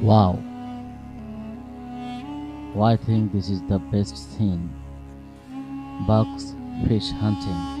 Wow. I think this is the best thing. Bugs fish hunting.